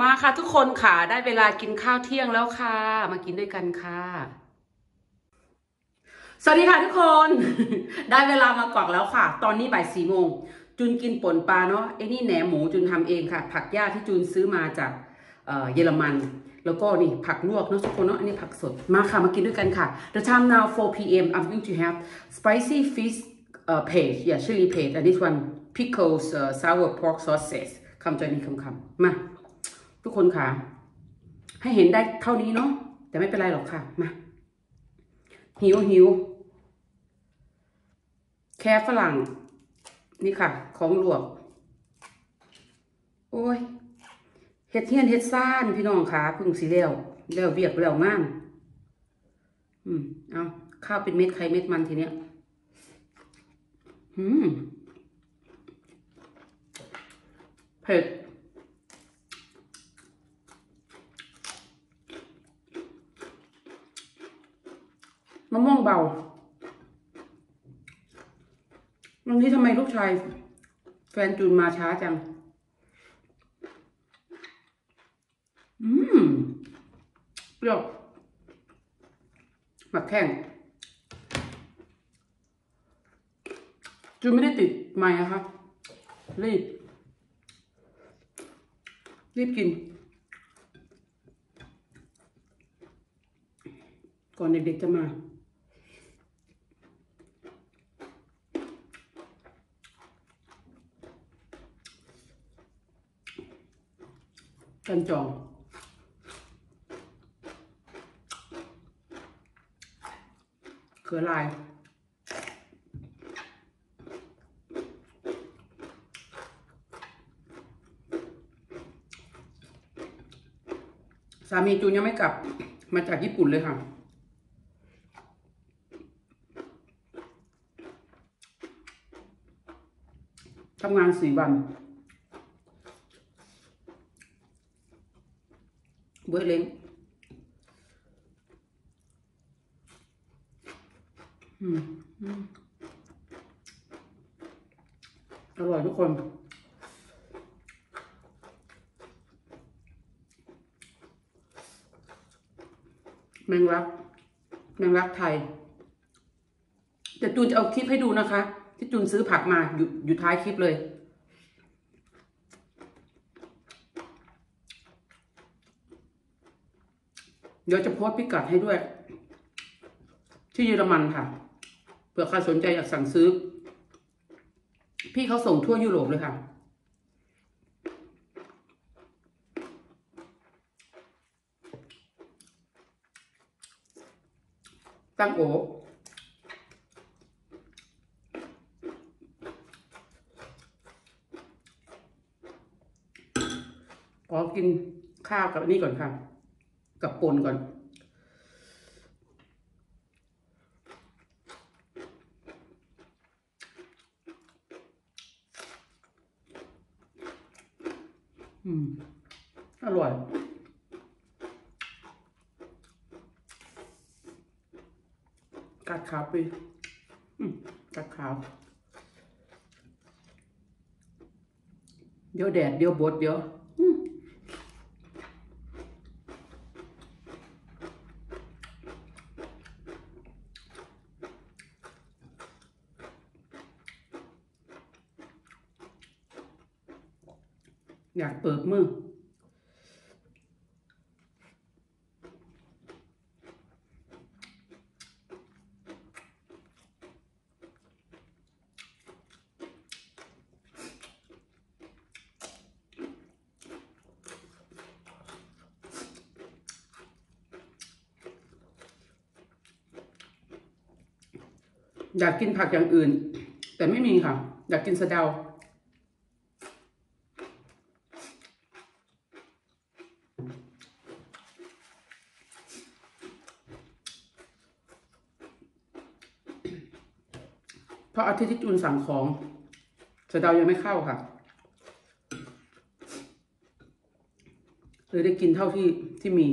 มาค่ะทุกคนค่ะ ได้เวลากินข้าวเที่ยงแล้วค่ะ มากินด้วยกันค่ะ สวัสดีค่ะทุกคน ได้เวลามากวักแล้วค่ะ ตอนนี้บ่ายสี่โมงจุนกินป่นปลาเนาะไอ้นี่แหนมหมูจุนทำเองค่ะ ผักหญ้าที่จุนซื้อมาจากเยอรมัน แล้วก็นี่ผักลวกเนาะทุกคนเนาะอันนี้ผักสดมาค่ะมากินด้วยกันค่ะ The time now 4 p.m. I'm going to have spicy fish uh, page yeah chili page and this one pickles uh, sour pork sauces คำจอยนี้คำคำๆมา ทุกคนค่ะ ให้เห็นได้เท่านี้เนาะแต่ไม่เป็นไรหรอกค่ะมาหิวหิวแค่ฝรั่ง นี่ค่ะ ของหลวก โอ้ยเฮ็ดเทียนเฮ็ดซ่านพี่น้องค่ะพึ่งสีแล้วแล้วเวียกแล้วงานอืมเอาข้าวเป็นเม็ดใครเม็ดมันทีเนี้ยอืมเผ็ด ม่วงเบา วันนี้ทำไมลูกชาย แฟนจูนมาช้าจัง อืมเปรี้ยวหมักแข้งจูนไม่ได้ติดไม้นะคะ รีบ รีบกิน ก่อนเด็กๆจะมา กันจอง เขือลาย สามีจูนยังไม่กลับมาจากญี่ปุ่นเลยค่ะทำงานสี่วัน เบื้อเล้งอืมอืมอร่อยทุกคนแมงลักแมงลักไทย แต่จูนจะเอาคลิปให้ดูนะคะ ที่จูนซื้อผักมาอยู่อยู่ท้ายคลิปเลย เดี๋ยวจะโพสต์พิกัดให้ด้วย ที่เยอรมันค่ะเผื่อใครสนใจอยากสั่งซื้อ พี่เขาส่งทั่วยุโรปเลยค่ะ ตั้งโอขอกินข้าวกับนนี้ก่อนค่ะ กับปนก่อน อืม อร่อยกัดขาวไปกัดขาว เดี๋ยวแดด เดี๋ยวบดเดี๋ยว อยากเปิดมืออยากกินผักอย่างอื่น แต่ไม่มีค่ะ อยากกินสะเดา เพราะ อาทิตย์ที่จูนสั่งของสะเดายังไม่เข้าค่ะเลยได้กินเท่าที่ที่มี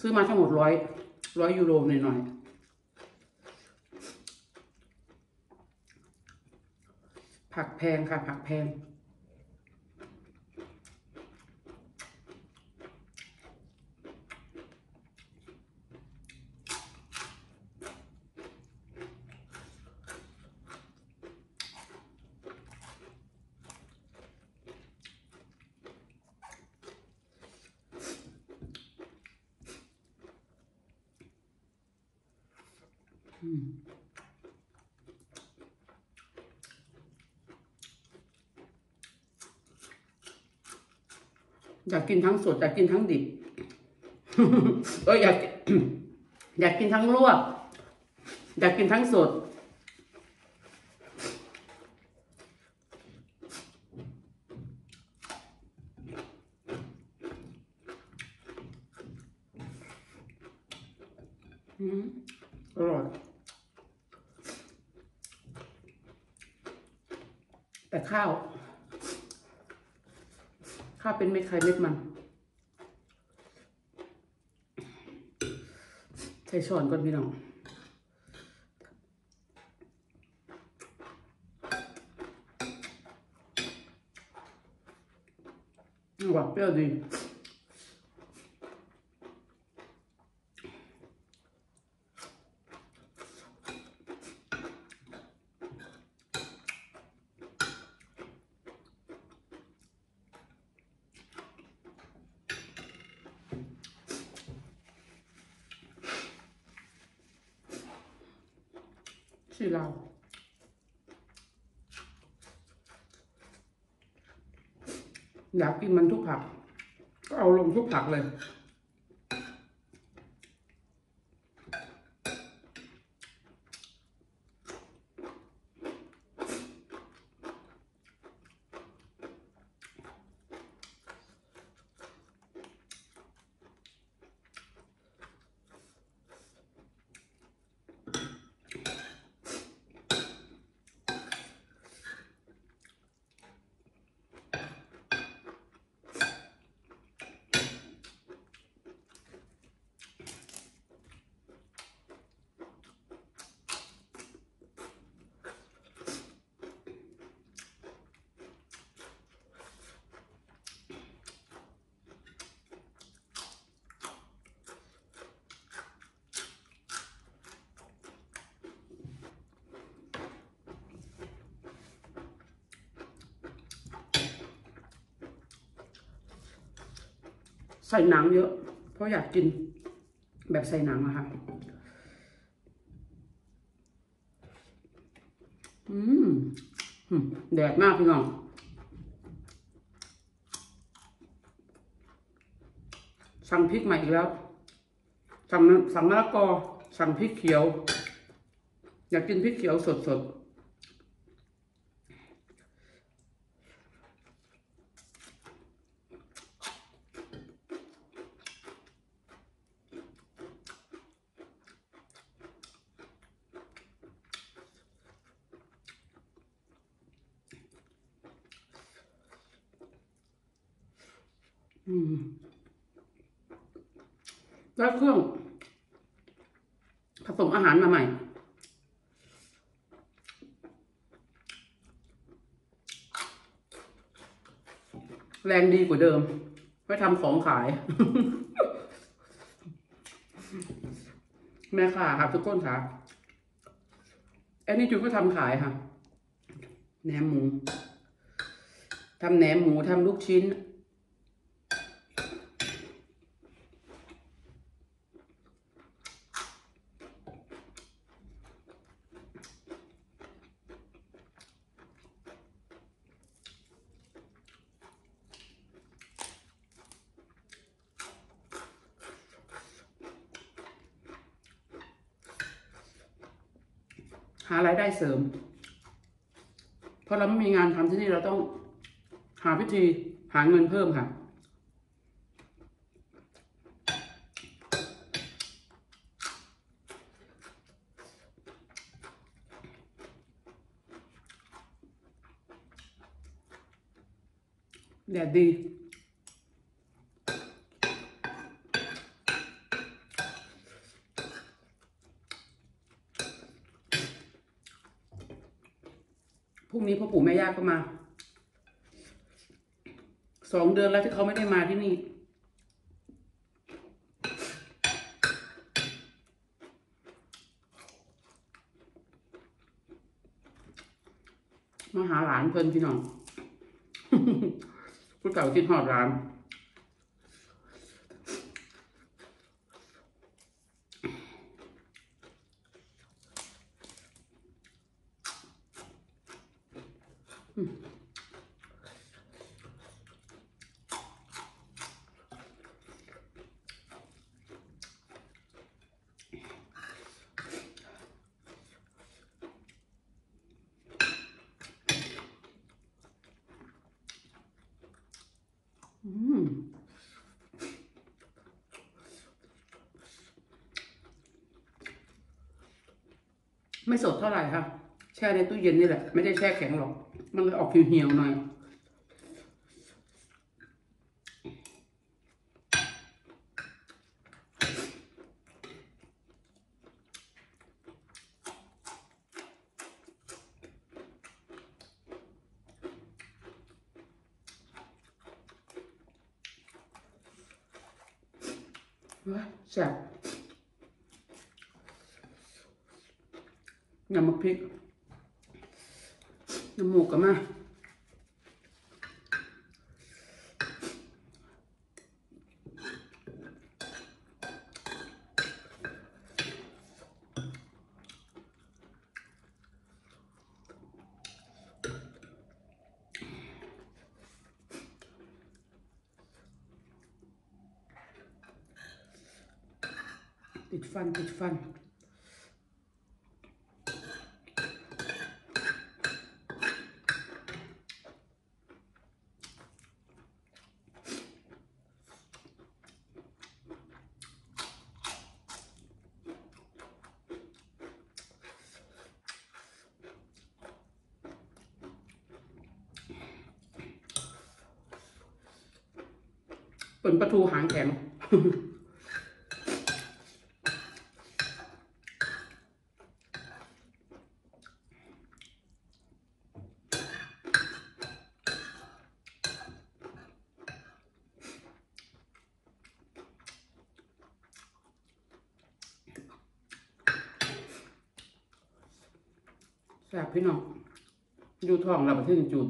ซื้ออมาทั้งหมดร้อยร้อยยูโรหน่อยๆผักแพงค่ะ ผักแพง อยากกินทั้งสดอยากกินทั้งดิบเอออยากอยากกินทั้งลวก อยากกินทั้งสด อืมอร่อย แต่ข้าว ข้าว เป็นเม็ดไข่เม็ดมัน ใส่ช้อนก่อนพี่น้องหวานเปรี้ยวดี ชื่อเราอยากกินมันทุกผัก ก็เอาลงทุกผักเลย ใส่หนังเยอะ เพราะอยากกินแบบใส่หนังอะค่ะอืมอืมแดดมากพี่น้องสั่งพริกใหม่อีกแล้ว สั่งสั่งมะละกอ สั่งพริกเขียว อยากกินพริกเขียวสดๆ อืมแล้วเครื่อง ผสมอาหารมาใหม่ แรงดีกว่าเดิมไว้ทำของขาย แม่ค่ะครับทุกคนค่ะไอ้นี่จุดก็ทำขายค่ะแหนมหมูทำแหนมหมูทำลูกชิ้น หารายได้เสริม เพราะเราไม่มีงานทำที่นี่เราต้องหาวิธีหาเงินเพิ่มค่ะ แดดดี พรุ่งนี้พ่อปู่แม่ย่าก็มา สองเดือนแล้วที่เขาไม่ได้มาที่นี่ มาหาหลานเพิ่นพี่น้องผู้เก่าคิดหอดหลาน อืม ไม่สดเท่าไหร่ค่ะแช่ในตู้เย็นนี่แหละ ไม่ได้แช่แข็งหรอก มันเลยออกเหี่ยวๆหน่อยว้าแซ่บ น้ำมะพริกน้ำหมูกกันมาติดฟันติดฟัน เป็นประตูหางแข็ง แซ่บพี่น้องอยู่ท้องเราประเทศจูน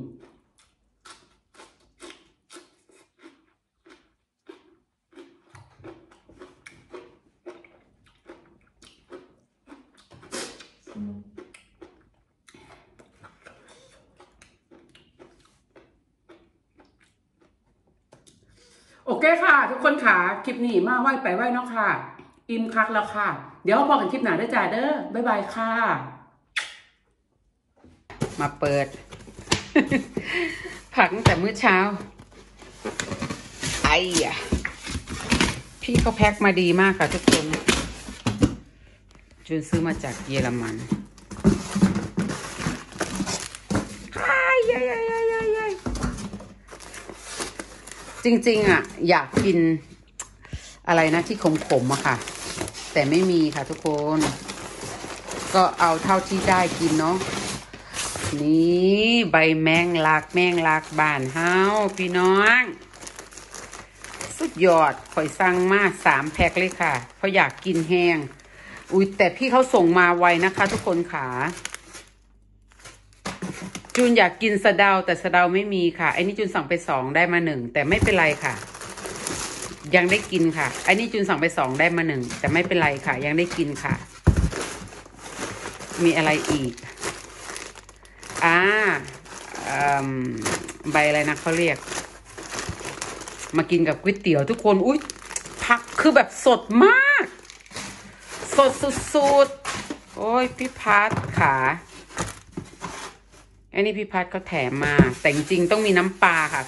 โอเคค่ะ ทุกคนค่ะ คลิปนี้มาไหวไปไหวเนาะค่ะ อิ่มคักแล้วค่ะ เดี๋ยวพอกันคลิปหน้าได้อจ้าเด้อบ๊ายบายค่ะ มาเปิด ผักตั้งแต่มื้อเช้า ไอ้พี่เขาแพ็คมาดีมากค่ะทุกคน จูนซื้อมาจากเยอรมันยยายยายยายยายยายจริงๆอะ อยากกินอะไรนะที่ขมๆอะค่ะ แต่ไม่มีค่ะทุกคน ก็เอาเท่าที่ได้กินเนาะนี่ใบแมงลักแมงลักบานเฮาพี่น้อง สุดยอดข่อยสั่งมาสามแพ็คเลยค่ะเพราะอยากกินแห้ง อุ้ยแต่พี่เขาส่งมาไวนะคะ ทุกคนค่ะจูนอยากกินสะเดาแต่สะเดาไม่มีค่ะไอ้นี่จูนสั่งไปสองได้มาหนึ่งแต่ไม่เป็นไรค่ะ ยังได้กินค่ะไอ้นี่จูนสั่งไปสองได้มาหนึ่งแต่ไม่เป็นไรค่ะ ยังได้กินค่ะ มีอะไรอีกอ่าอืมใบอะไรนะเขาเรียก มากินกับก๋วยเตี๋ยวทุกคนอุ้ยผักคือแบบสดมาก สดสุดๆ โอ้ยพี่พัดขาอันนี้พี่พัดเขาแถมมา แต่จริงๆต้องมีน้ำปลาค่ะ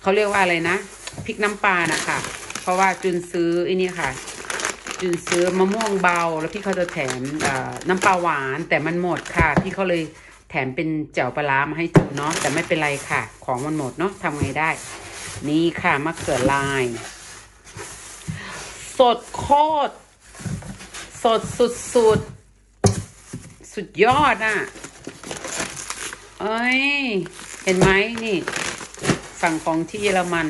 เขาเรียกว่าอะไรนะพริกน้ำปลานะคะ เพราะว่าจุนซื้อไอ้นี่ค่ะ จุนซื้อมะม่วงเบา แล้วพี่เขาจะแถมน้ำปลาหวาน แต่มันหมดค่ะ พี่เขาเลยแถมเป็นแจ่วปลาร้ามาให้จูนเนาะแต่ไม่เป็นไรค่ะ ของมันหมดเนาะทำไงได้ นี่ค่ะมะเขือลาย สดโคตร สดสุดสุดสุดยอดอะเออ้ย เห็นไหมนี่ สั่งของที่เยอรมัน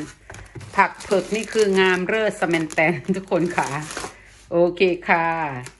ผักเผือกนี่คืองามเลิศสแมนแตนทุกคนค่ะ โอเคค่ะ